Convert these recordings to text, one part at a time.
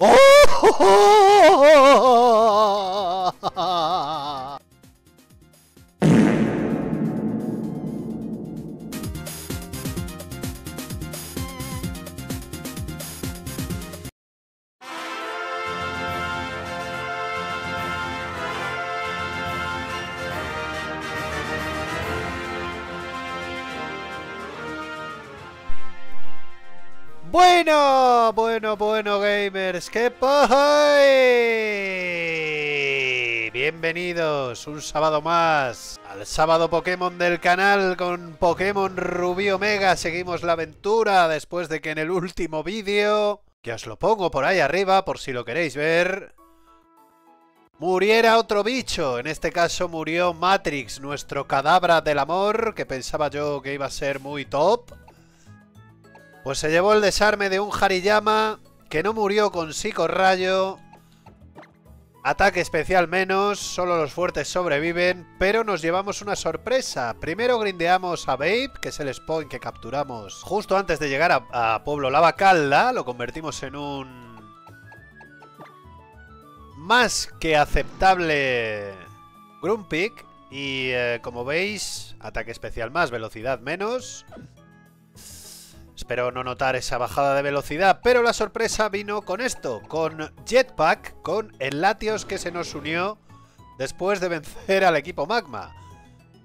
¡Oh! Bienvenidos un sábado más al sábado Pokémon del canal con Pokémon Rubí Omega. Seguimos la aventura después de que en el último vídeo, que os lo pongo por ahí arriba por si lo queréis ver, muriera otro bicho. En este caso murió Matrix, nuestro cadáver del amor, que pensaba yo que iba a ser muy top. Pues se llevó el desarme de un Hariyama que no murió con psicorrayo. Ataque especial menos, solo los fuertes sobreviven, pero nos llevamos una sorpresa. Primero grindeamos a Babe, que es el spawn que capturamos justo antes de llegar a, a Pueblo Lava Calda. Lo convertimos en un... Más que aceptable Grumpig. Y eh, como veis, ataque especial más, velocidad menos. Espero no notar esa bajada de velocidad, pero la sorpresa vino con esto, con Jetpack, con el Latios que se nos unió después de vencer al equipo Magma.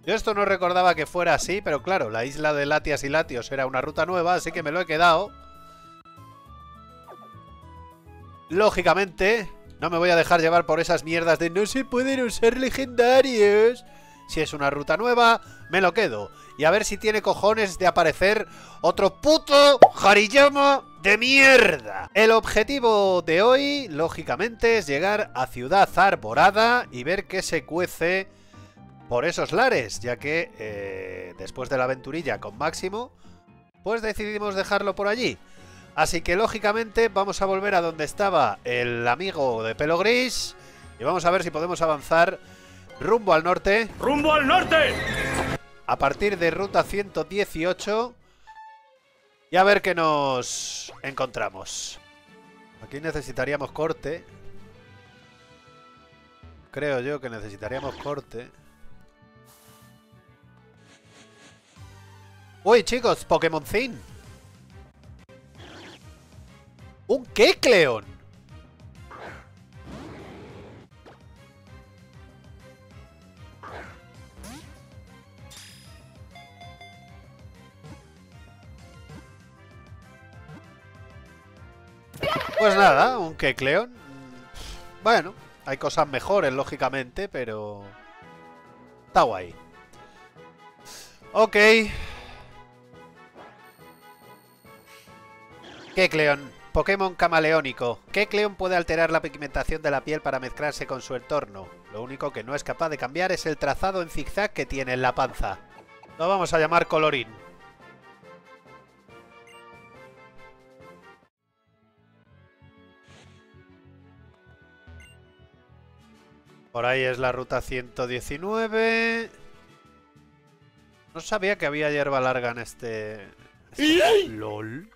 Yo esto no recordaba que fuera así, pero claro, la isla de Latias y Latios era una ruta nueva, así que me lo he quedado. Lógicamente, no me voy a dejar llevar por esas mierdas de no se pueden usar legendarios. Si es una ruta nueva, me lo quedo. Y a ver si tiene cojones de aparecer otro puto Hariyama de mierda. El objetivo de hoy, lógicamente, es llegar a Ciudad Arborada y ver qué se cuece por esos lares, ya que eh, después de la aventurilla con Máximo, pues decidimos dejarlo por allí. Así que lógicamente vamos a volver a donde estaba el amigo de pelo gris y vamos a ver si podemos avanzar rumbo al norte. ¡Rumbo al norte! A partir de ruta 118 y a ver qué nos encontramos. Aquí necesitaríamos corte. Creo yo que necesitaríamos corte. Uy, chicos, Pokémon Zin. ¿Un qué, Pues nada, un Kecleon. Bueno, hay cosas mejores, lógicamente, pero... Está guay. Ok. Kecleon, Pokémon camaleónico. Kecleon puede alterar la pigmentación de la piel para mezclarse con su entorno. Lo único que no es capaz de cambiar es el trazado en zigzag que tiene en la panza. Lo vamos a llamar colorín. Por ahí es la ruta 119. No sabía que había hierba larga en este... este... LOL.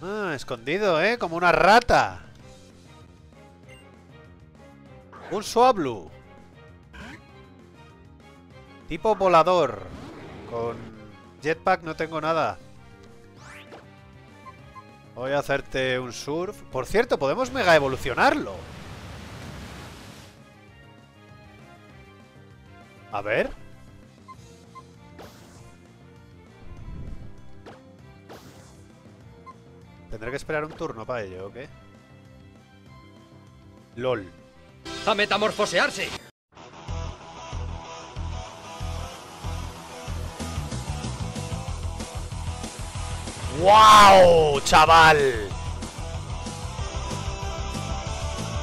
Ah, escondido, ¿eh? Como una rata. Un Swablu. Tipo volador. Con jetpack no tengo nada. Voy a hacerte un surf. Por cierto, podemos mega evolucionarlo. A ver. Tendré que esperar un turno para ello, ¿o qué? LOL. ¡A metamorfosearse! ¡Wow! ¡Chaval!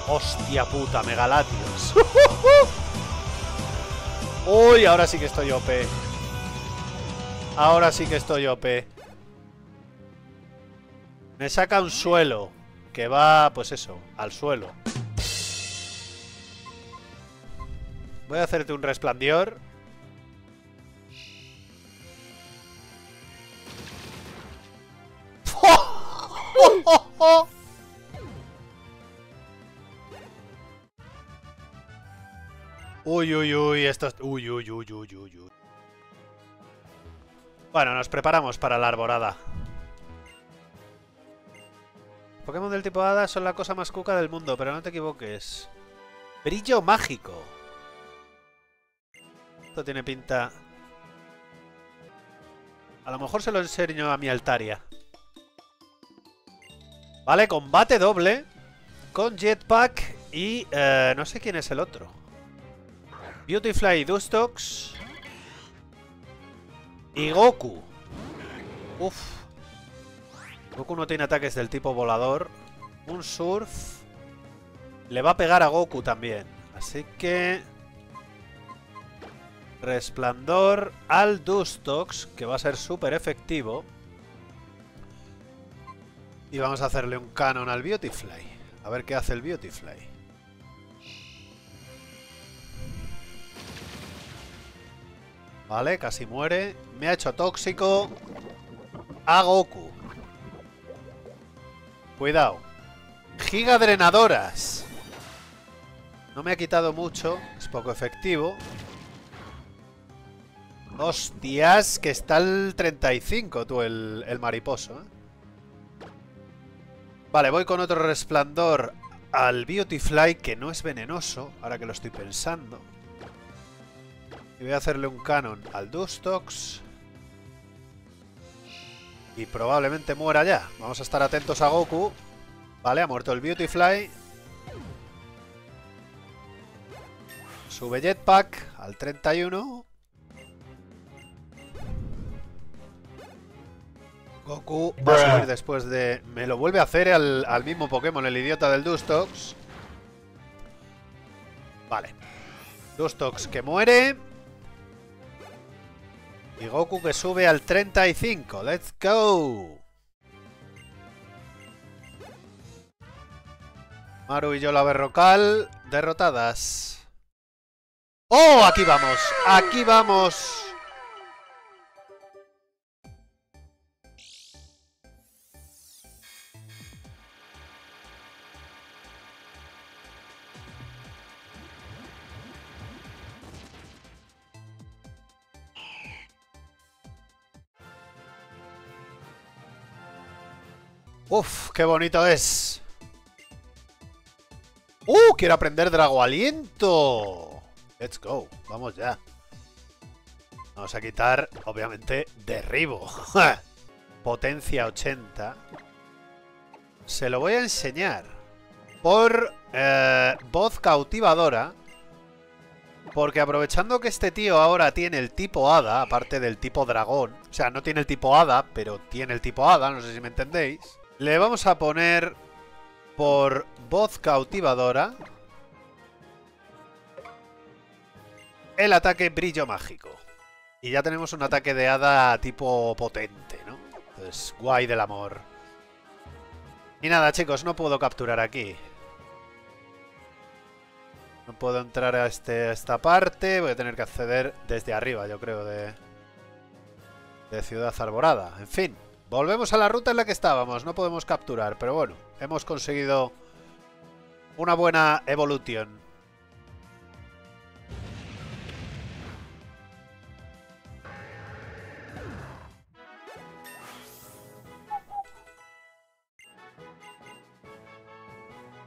¡Hostia puta, megalatios! Uy, ahora sí que estoy OP. Ahora sí que estoy OP. Me saca un suelo. Que va, pues eso, al suelo. Voy a hacerte un resplandor. Uy, uy, uy, esto es... Uy, uy, uy, uy, uy, uy. Bueno, nos preparamos para la arborada. Pokémon del tipo Hada son la cosa más cuca del mundo, pero no te equivoques. Brillo mágico. Esto tiene pinta... A lo mejor se lo enseño a mi Altaria. Vale, combate doble. Con Jetpack y... eh, no sé quién es el otro. Beautyfly Dustox. Y Goku. Uf. Goku no tiene ataques del tipo volador. Un surf. Le va a pegar a Goku también. Así que... Resplandor al Dustox, que va a ser súper efectivo. Y vamos a hacerle un canon al Beautyfly. A ver qué hace el Beautyfly. Vale, casi muere. Me ha hecho tóxico a Goku. Cuidado. Giga drenadoras. No me ha quitado mucho. Es poco efectivo. Hostias, que está el 35, tú, el, el mariposo. ¿eh? Vale, voy con otro resplandor al Beautyfly, que no es venenoso, ahora que lo estoy pensando. Y voy a hacerle un canon al Dustox. Y probablemente muera ya. Vamos a estar atentos a Goku. Vale, ha muerto el Beautyfly. Sube Jetpack al 31. Goku va a subir después de... Me lo vuelve a hacer al, al mismo Pokémon, el idiota del Dustox. Vale. Dustox que muere. Y Goku que sube al 35. ¡Let's go! Maru y Yola Berrocal derrotadas. ¡Oh! Aquí vamos. Aquí vamos. Uf, qué bonito es. ¡Uh! Quiero aprender Drago Aliento. Let's go. Vamos ya. Vamos a quitar, obviamente, Derribo. Potencia 80. Se lo voy a enseñar. Por eh, voz cautivadora. Porque aprovechando que este tío ahora tiene el tipo hada, aparte del tipo dragón. O sea, no tiene el tipo hada, pero tiene el tipo hada, no sé si me entendéis. Le vamos a poner por voz cautivadora el ataque brillo mágico. Y ya tenemos un ataque de hada tipo potente, ¿no? Entonces, guay del amor. Y nada, chicos, no puedo capturar aquí. No puedo entrar a, este, esta parte. Voy a tener que acceder desde arriba, yo creo, de, de Ciudad Arborada. En fin. Volvemos a la ruta en la que estábamos, no podemos capturar, pero bueno, hemos conseguido una buena evolución.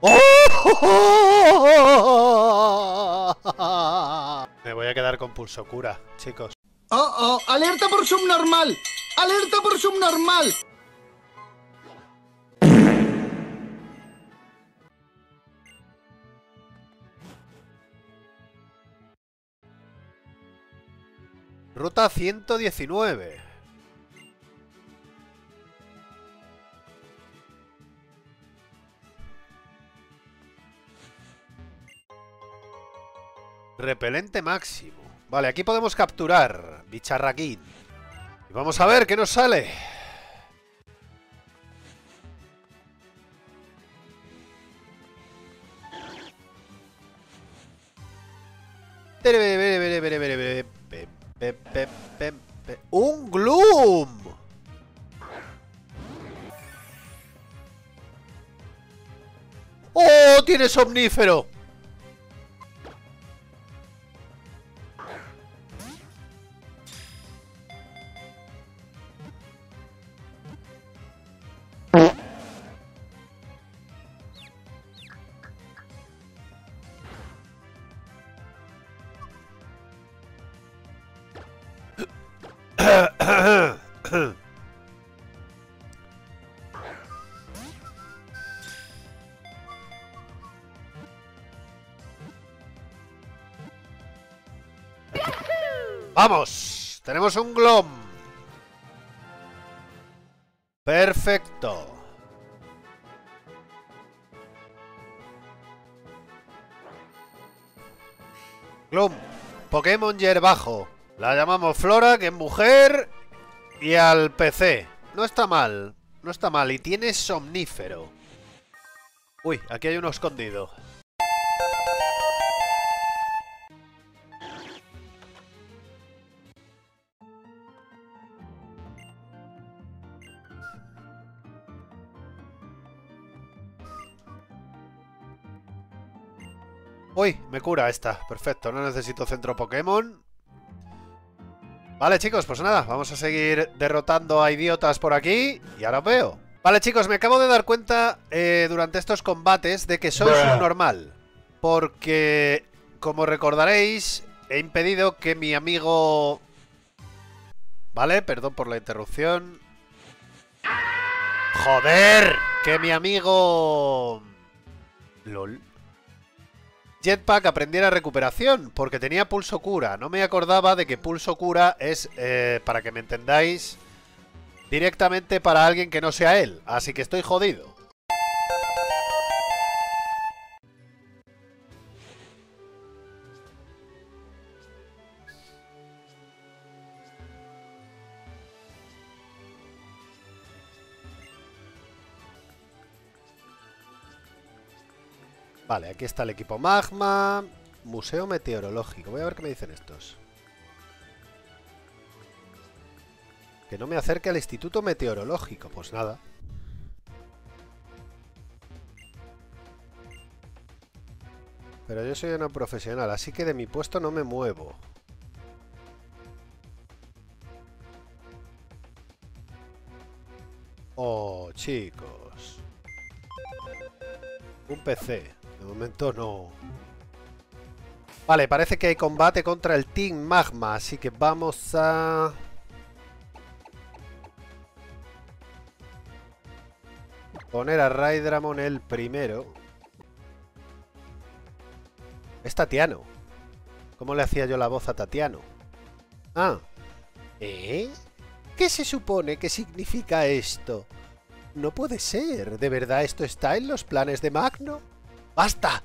¡Oh! Me voy a quedar con pulso cura, chicos. Oh, oh, alerta por subnormal. Alerta por subnormal. Ruta 119. Repelente máximo. Vale, aquí podemos capturar bicharraquín. Vamos a ver qué nos sale. ¡Un Gloom! ¡Oh! ¡Tiene somnífero! ¡Vamos! Tenemos un Glom. Perfecto. Glum, Pokémon Yerbajo. La llamamos Flora, que es mujer. Y al PC. No está mal. No está mal. Y tiene somnífero. Uy, aquí hay uno escondido. Uy, me cura esta. Perfecto, no necesito centro Pokémon. Vale, chicos, pues nada, vamos a seguir derrotando a idiotas por aquí. Y ahora os veo. Vale, chicos, me acabo de dar cuenta eh, durante estos combates de que soy subnormal. Porque, como recordaréis, he impedido que mi amigo... Vale, perdón por la interrupción. ¡Joder! Que mi amigo... LOL. Jetpack aprendiera recuperación, porque tenía pulso cura. No me acordaba de que pulso cura es, eh, para que me entendáis, directamente para alguien que no sea él. Así que estoy jodido. Vale, aquí está el equipo Magma. Museo Meteorológico. Voy a ver qué me dicen estos. Que no me acerque al Instituto Meteorológico. Pues nada. Pero yo soy una profesional, así que de mi puesto no me muevo. Oh, chicos. Un PC. Momento no. Vale, parece que hay combate contra el Team Magma, así que vamos a... Poner a Raidramon el primero. Es Tatiano. ¿Cómo le hacía yo la voz a Tatiano? Ah. ¿Eh? ¿Qué se supone que significa esto? No puede ser. ¿De verdad esto está en los planes de Magno? ¡Basta!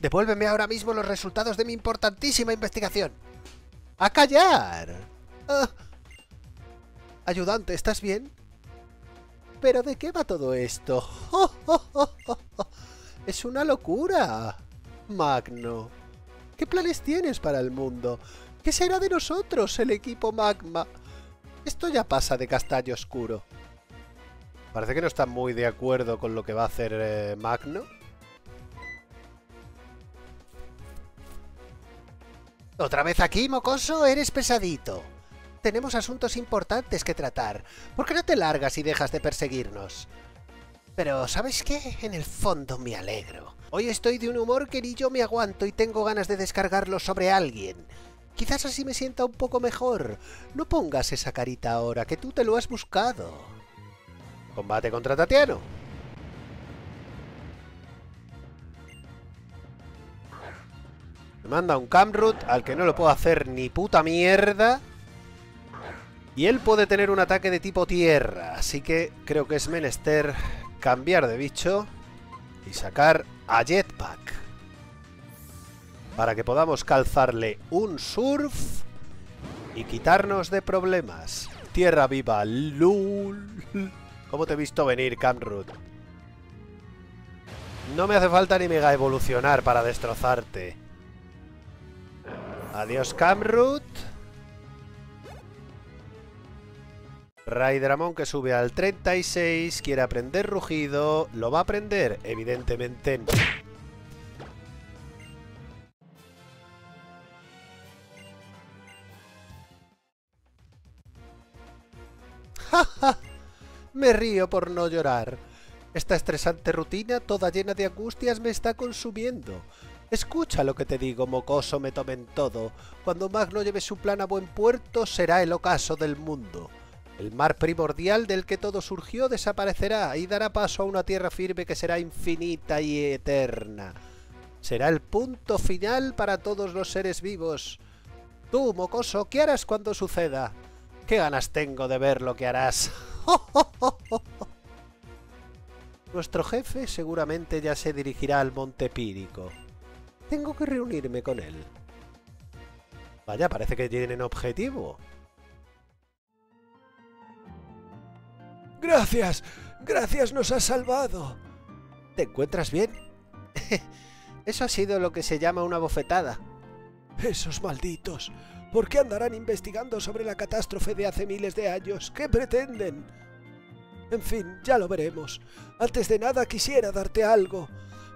Devuélveme ahora mismo los resultados de mi importantísima investigación. ¡A callar! Ah. Ayudante, ¿estás bien? ¿Pero de qué va todo esto? ¡Es una locura! Magno. ¿Qué planes tienes para el mundo? ¿Qué será de nosotros, el equipo Magma? Esto ya pasa de castaño oscuro. Parece que no está muy de acuerdo con lo que va a hacer eh, Magno. ¿Otra vez aquí, mocoso? Eres pesadito. Tenemos asuntos importantes que tratar. ¿Por qué no te largas y dejas de perseguirnos? Pero, ¿sabes qué? En el fondo me alegro. Hoy estoy de un humor que ni yo me aguanto y tengo ganas de descargarlo sobre alguien. Quizás así me sienta un poco mejor. No pongas esa carita ahora, que tú te lo has buscado. Combate contra Tatiano. Manda un Camroot al que no le puedo hacer ni puta mierda. Y él puede tener un ataque de tipo tierra. Así que creo que es menester cambiar de bicho y sacar a Jetpack. Para que podamos calzarle un surf y quitarnos de problemas. Tierra viva, lul. ¿Cómo te he visto venir, Camroot? No me hace falta ni mega evolucionar para destrozarte. Adiós, Camroot. Raidramon que sube al 36, quiere aprender rugido. ¿Lo va a aprender? Evidentemente. Me río por no llorar. Esta estresante rutina, toda llena de angustias, me está consumiendo. Escucha lo que te digo, mocoso, me tomen todo. Cuando Magno lleve su plan a buen puerto, será el ocaso del mundo. El mar primordial del que todo surgió desaparecerá y dará paso a una tierra firme que será infinita y eterna. Será el punto final para todos los seres vivos. Tú, mocoso, ¿qué harás cuando suceda? ¿Qué ganas tengo de ver lo que harás? Nuestro jefe seguramente ya se dirigirá al Monte Pírico. Tengo que reunirme con él. Vaya, parece que tienen objetivo. Gracias, gracias, nos has salvado. ¿Te encuentras bien? Eso ha sido lo que se llama una bofetada. Esos malditos. ¿Por qué andarán investigando sobre la catástrofe de hace miles de años? ¿Qué pretenden? En fin, ya lo veremos. Antes de nada quisiera darte algo.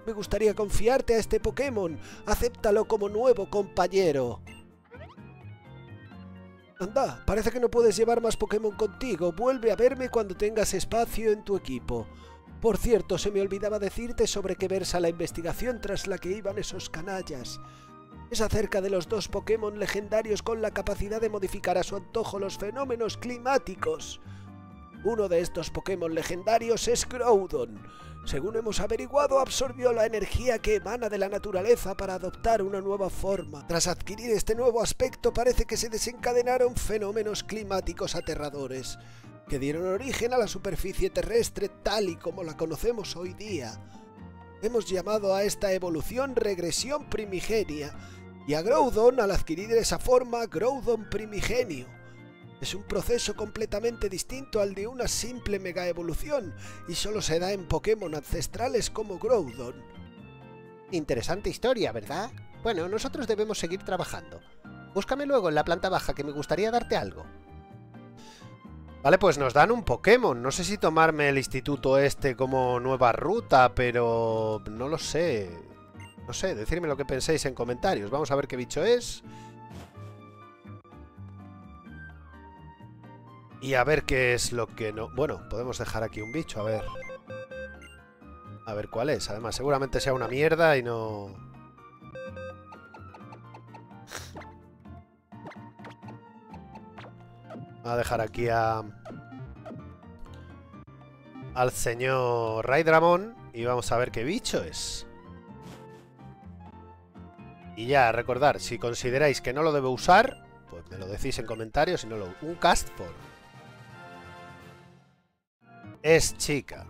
Me gustaría confiarte a este Pokémon. Acéptalo como nuevo compañero. Anda, parece que no puedes llevar más Pokémon contigo. Vuelve a verme cuando tengas espacio en tu equipo. Por cierto, se me olvidaba decirte sobre qué versa la investigación tras la que iban esos canallas. Es acerca de los dos Pokémon legendarios con la capacidad de modificar a su antojo los fenómenos climáticos. Uno de estos Pokémon legendarios es Groudon. Según hemos averiguado, absorbió la energía que emana de la naturaleza para adoptar una nueva forma. Tras adquirir este nuevo aspecto parece que se desencadenaron fenómenos climáticos aterradores, que dieron origen a la superficie terrestre tal y como la conocemos hoy día. Hemos llamado a esta evolución regresión primigenia, y a Groudon, al adquirir esa forma, Groudon primigenio. Es un proceso completamente distinto al de una simple mega evolución y solo se da en Pokémon ancestrales como Groudon. Interesante historia, ¿verdad? Bueno, nosotros debemos seguir trabajando. Búscame luego en la planta baja que me gustaría darte algo. Vale, pues nos dan un Pokémon. No sé si tomarme el instituto este como nueva ruta, pero no lo sé. No sé, decirme lo que penséis en comentarios. Vamos a ver qué bicho es. Y a ver qué es lo que no... Bueno, podemos dejar aquí un bicho, a ver. A ver cuál es. Además, seguramente sea una mierda y no... A dejar aquí a... Al señor Raidramon y vamos a ver qué bicho es. Y ya, recordar, si consideráis que no lo debo usar, pues me lo decís en comentarios y no lo... Un Castform. Es chica.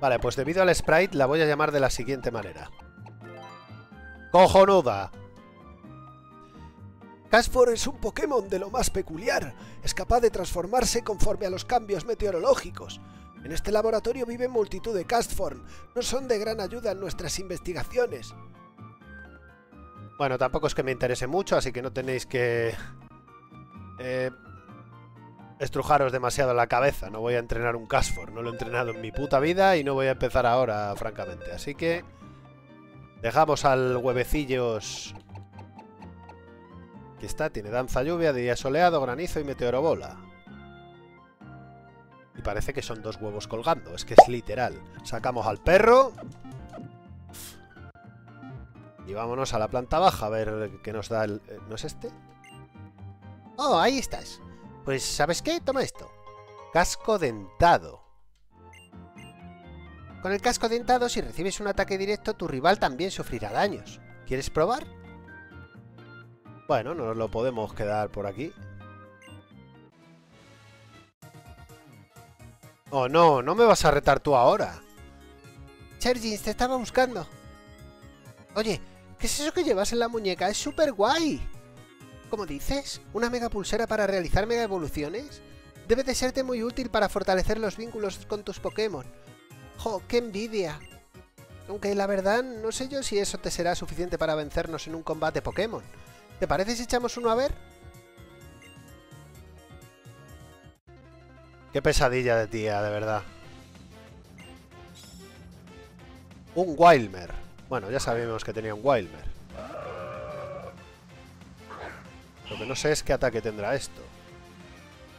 Vale, pues debido al sprite la voy a llamar de la siguiente manera. ¡Cojonuda! Casfor es un Pokémon de lo más peculiar. Es capaz de transformarse conforme a los cambios meteorológicos. En este laboratorio viven multitud de Castform. No son de gran ayuda en nuestras investigaciones. Bueno, tampoco es que me interese mucho, así que no tenéis que... Eh, estrujaros demasiado la cabeza. No voy a entrenar un Casfor. No lo he entrenado en mi puta vida y no voy a empezar ahora, francamente. Así que... Dejamos al huevecillos... Aquí está, tiene danza lluvia, día soleado, granizo y meteorobola. Y parece que son dos huevos colgando, es que es literal. Sacamos al perro. Y vámonos a la planta baja a ver qué nos da el... Eh, ¿No es este? Oh, ahí estás. Pues, ¿sabes qué? Toma esto. Casco dentado. Con el casco dentado, si recibes un ataque directo, tu rival también sufrirá daños. ¿Quieres probar? Bueno, nos lo podemos quedar por aquí. Oh, no, no me vas a retar tú ahora. Chergins, te estaba buscando. Oye, ¿qué es eso que llevas en la muñeca? Es súper guay. ¿Cómo dices? ¿Una mega pulsera para realizar mega evoluciones? Debe de serte muy útil para fortalecer los vínculos con tus Pokémon. ¡Jo, qué envidia! Aunque la verdad, no sé yo si eso te será suficiente para vencernos en un combate Pokémon. ¿Te parece si echamos uno a ver? Qué pesadilla de tía, de verdad. Un Wildmer. Bueno, ya sabíamos que tenía un Wildmer. Lo que no sé es qué ataque tendrá esto.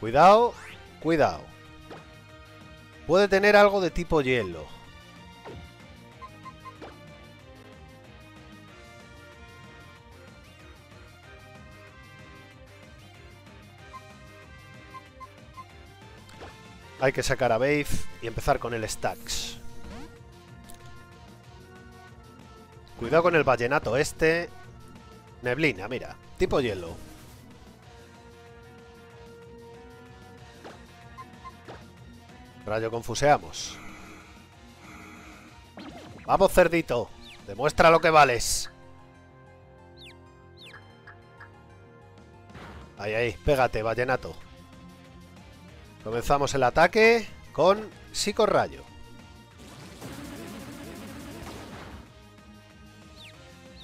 Cuidado, cuidado. Puede tener algo de tipo hielo. Hay que sacar a Bave y empezar con el Stacks. Cuidado con el vallenato este. Neblina, mira. Tipo hielo. Rayo confuseamos. Vamos, cerdito. Demuestra lo que vales. Ahí, ahí. Pégate, vallenato. Comenzamos el ataque con psicorrayo.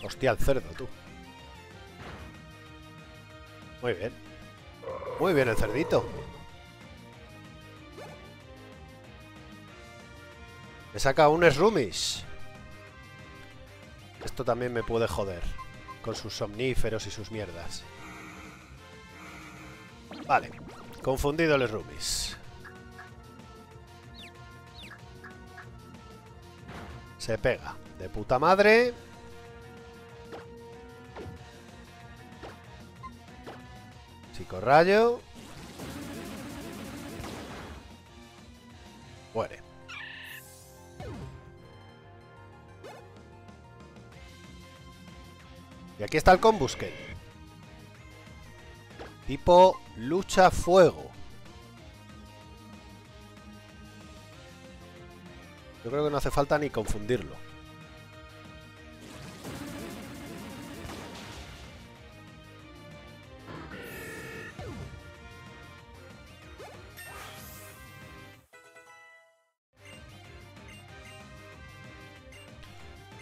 Hostia, el cerdo, tú. Muy bien. Muy bien el cerdito. Me saca un Srumis. Esto también me puede joder. Con sus somníferos y sus mierdas. Vale. Confundido el Srumis. Se pega. De puta madre. Psicorrayo. Muere. Y aquí está el combusken. Tipo lucha fuego. Yo creo que no hace falta ni confundirlo.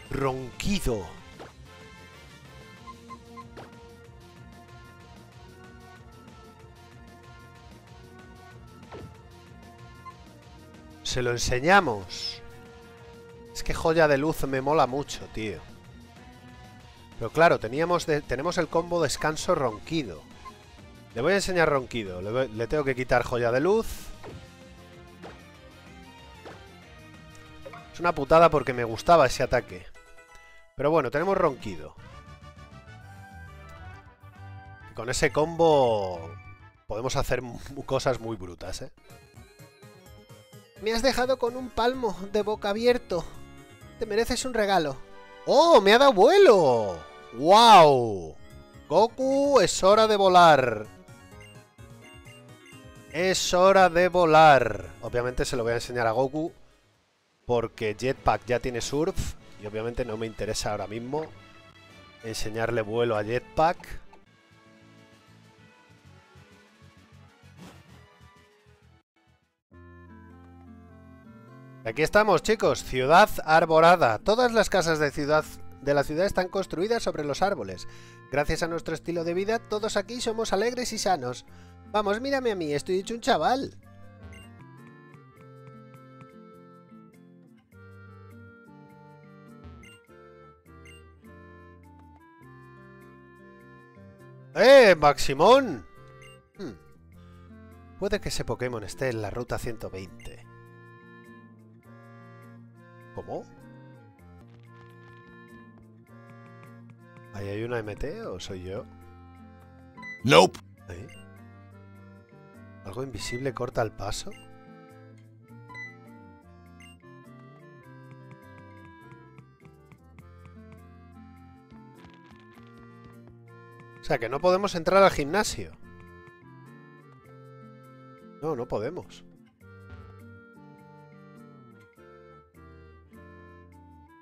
Ronquido. Se lo enseñamos. Es que joya de luz me mola mucho, tío. Pero claro, teníamos tenemos el combo descanso ronquido. Le voy a enseñar ronquido. Le, tengo que quitar joya de luz. Es una putada porque me gustaba ese ataque. Pero bueno, tenemos ronquido. Con ese combo podemos hacer cosas muy brutas, ¿eh? Me has dejado con un palmo de boca abierto. Te mereces un regalo. ¡Oh! ¡Me ha dado vuelo! ¡Wow! Goku, es hora de volar. Es hora de volar. Obviamente se lo voy a enseñar a Goku. Porque Jetpack ya tiene surf. Y obviamente no me interesa ahora mismo enseñarle vuelo a Jetpack. Aquí estamos, chicos. Ciudad arborada. Todas las casas de ciudad de la ciudad están construidas sobre los árboles. Gracias a nuestro estilo de vida, todos aquí somos alegres y sanos. Vamos, mírame a mí, estoy hecho un chaval. ¡Eh, Maximón! Hmm. Puede que ese Pokémon esté en la ruta 120. ¿Cómo? ¿Ahí hay una MT o soy yo? Nope. ¿Eh? ¿Algo invisible corta el paso? O sea, que no podemos entrar al gimnasio. No, no podemos.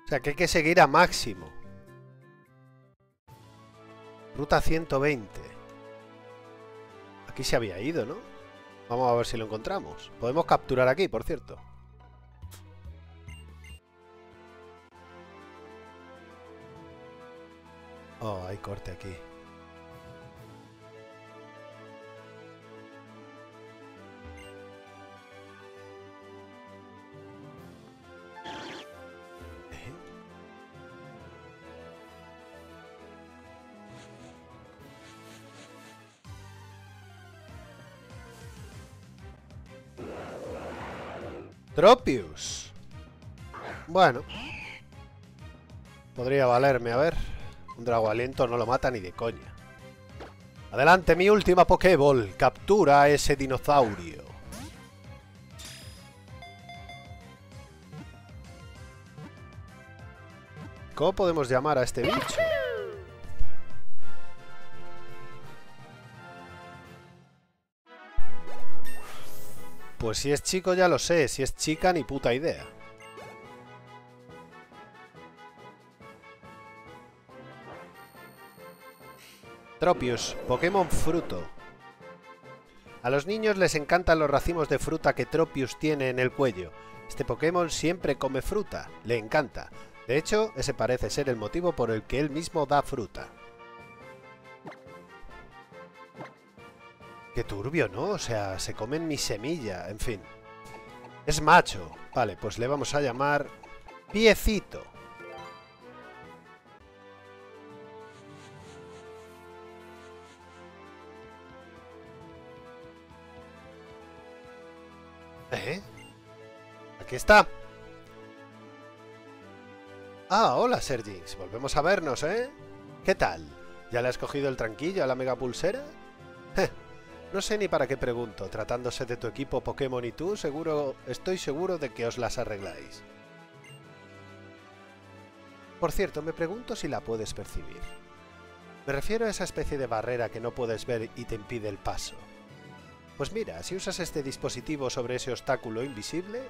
O sea, que hay que seguir a máximo. Ruta 120. Aquí se había ido, ¿no? Vamos a ver si lo encontramos. Podemos capturar aquí, por cierto. Oh, hay corte aquí. Tropius. Bueno. Podría valerme, a ver. Un drago aliento no lo mata ni de coña. Adelante, mi última Pokéball. Captura a ese dinosaurio. ¿Cómo podemos llamar a este bicho? Pues si es chico ya lo sé, si es chica ni puta idea. Tropius, Pokémon fruto. A los niños les encantan los racimos de fruta que Tropius tiene en el cuello. Este Pokémon siempre come fruta, le encanta. De hecho, ese parece ser el motivo por el que él mismo da fruta. Qué turbio, ¿no? O sea, se comen mi semilla, en fin. Es macho. Vale, pues le vamos a llamar Piecito. ¿Eh? Aquí está. Ah, hola Sergix. Volvemos a vernos, ¿eh? ¿Qué tal? ¿Ya le has cogido el tranquillo a la mega pulsera? No sé ni para qué pregunto. Tratándose de tu equipo Pokémon y tú, seguro, estoy seguro de que os las arregláis. Por cierto, me pregunto si la puedes percibir. Me refiero a esa especie de barrera que no puedes ver y te impide el paso. Pues mira, si usas este dispositivo sobre ese obstáculo invisible...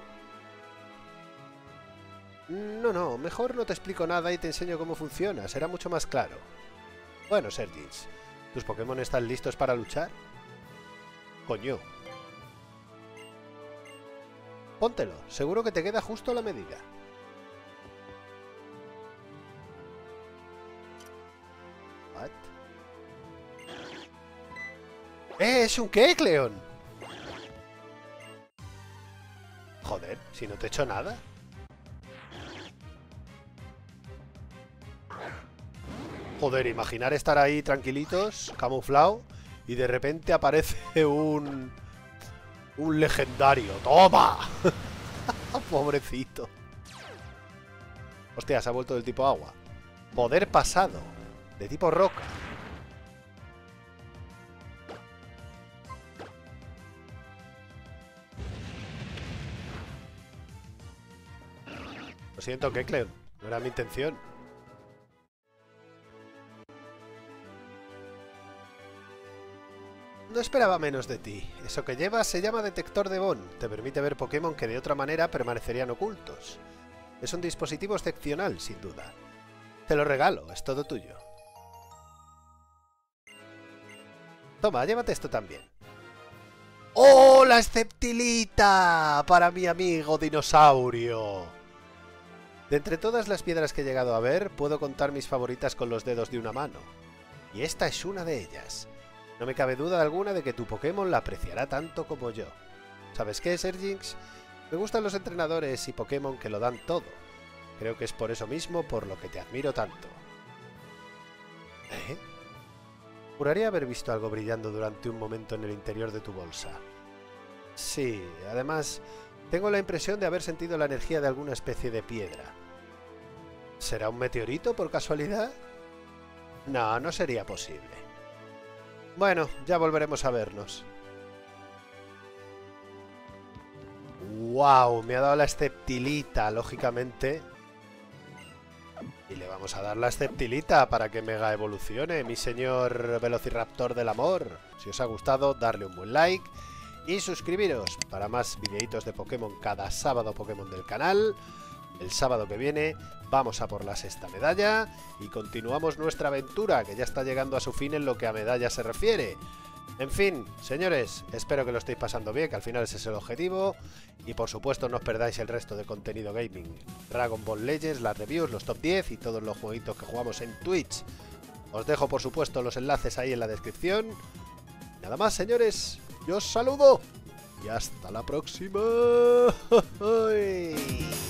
No, no, mejor no te explico nada y te enseño cómo funciona, será mucho más claro. Bueno, Sergis, ¿tus Pokémon están listos para luchar? Coño. Póntelo, seguro que te queda justo la medida. What? ¡Eh, es un Kecleon! Joder, si no te he hecho nada. Joder, imaginar estar ahí tranquilitos, camuflado, y de repente aparece un... Un legendario. ¡Toma! Pobrecito. Hostia, se ha vuelto del tipo agua. Poder pasado. De tipo roca. Lo siento, Kekler. No era mi intención. No esperaba menos de ti. Eso que llevas se llama detector de Bond. Te permite ver Pokémon que de otra manera permanecerían ocultos. Es un dispositivo excepcional, sin duda. Te lo regalo, es todo tuyo. Toma, llévate esto también. ¡Oh, Esceptilita! Para mi amigo dinosaurio. De entre todas las piedras que he llegado a ver, puedo contar mis favoritas con los dedos de una mano. Y esta es una de ellas. No me cabe duda alguna de que tu Pokémon la apreciará tanto como yo. ¿Sabes qué, Sergix? Me gustan los entrenadores y Pokémon que lo dan todo. Creo que es por eso mismo por lo que te admiro tanto. ¿Eh? Juraría haber visto algo brillando durante un momento en el interior de tu bolsa. Sí, además, tengo la impresión de haber sentido la energía de alguna especie de piedra. ¿Será un meteorito por casualidad? No, no sería posible. Bueno, ya volveremos a vernos. ¡Wow! Me ha dado la esceptilita, lógicamente. Y le vamos a dar la esceptilita para que mega evolucione, mi señor Velociraptor del amor. Si os ha gustado, darle un buen like y suscribiros para más videitos de Pokémon cada sábado Pokémon del canal. El sábado que viene vamos a por la sexta medalla y continuamos nuestra aventura que ya está llegando a su fin en lo que a medalla se refiere. En fin, señores, espero que lo estéis pasando bien, que al final ese es el objetivo. Y por supuesto no os perdáis el resto de contenido gaming. Dragon Ball Legends, las reviews, los top 10 y todos los jueguitos que jugamos en Twitch. Os dejo por supuesto los enlaces ahí en la descripción. Nada más, señores, yo os saludo y hasta la próxima.